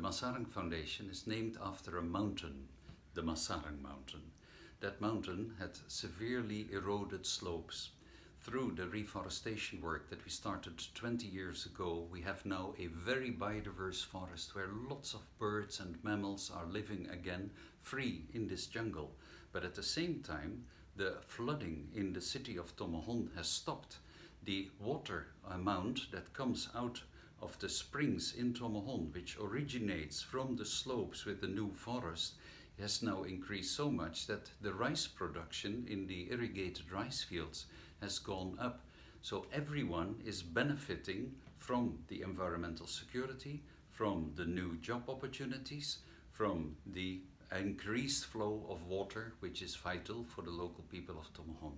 The Masarang Foundation is named after a mountain, the Masarang Mountain. That mountain had severely eroded slopes. Through the reforestation work that we started 20 years ago, we have now a very biodiverse forest where lots of birds and mammals are living again free in this jungle. But at the same time, the flooding in the city of Tomohon has stopped. The water amount that comes out of the springs in Tomohon, which originates from the slopes with the new forest, has now increased so much that the rice production in the irrigated rice fields has gone up. So everyone is benefiting from the environmental security, from the new job opportunities, from the increased flow of water, which is vital for the local people of Tomohon.